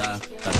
ta ta